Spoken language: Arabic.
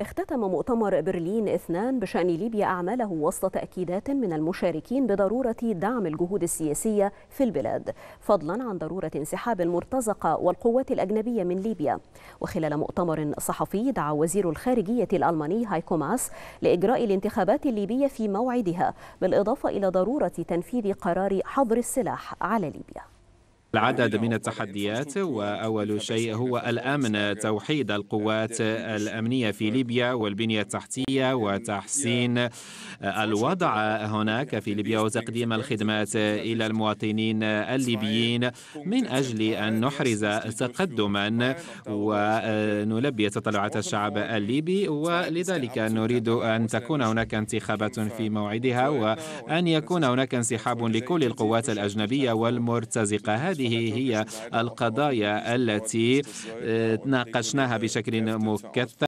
اختتم مؤتمر برلين اثنان بشأن ليبيا أعماله وسط تأكيدات من المشاركين بضرورة دعم الجهود السياسية في البلاد فضلا عن ضرورة انسحاب المرتزقة والقوات الأجنبية من ليبيا. وخلال مؤتمر صحفي دعا وزير الخارجية الألماني هايكو ماس لإجراء الانتخابات الليبية في موعدها بالإضافة إلى ضرورة تنفيذ قرار حظر السلاح على ليبيا. العدد من التحديات وأول شيء هو الأمن توحيد القوات الأمنية في ليبيا والبنية التحتية وتحسين الوضع هناك في ليبيا وتقديم الخدمات إلى المواطنين الليبيين. من أجل أن نحرز تقدما ونلبي تطلعات الشعب الليبي ولذلك نريد أن تكون هناك انتخابات في موعدها وأن يكون هناك انسحاب لكل القوات الأجنبية والمرتزقة. هذه هي القضايا التي ناقشناها بشكل مكثف.